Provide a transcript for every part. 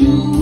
you.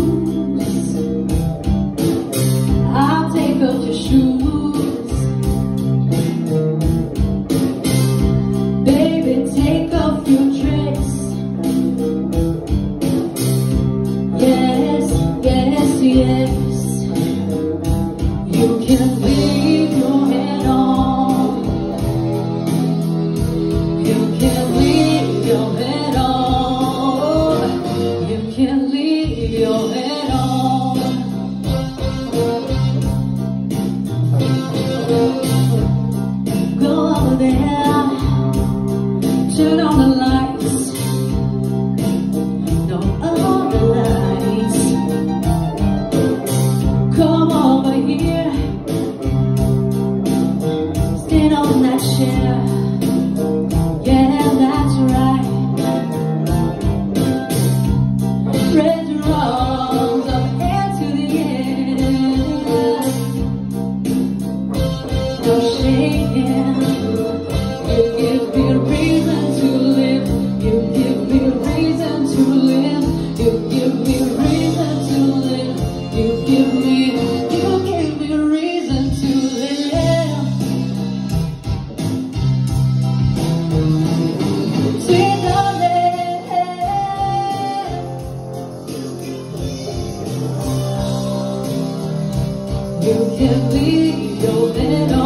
You can be your man.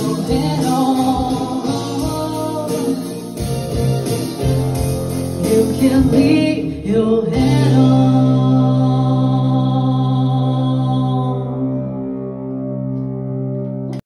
holding on. You can leave your head on.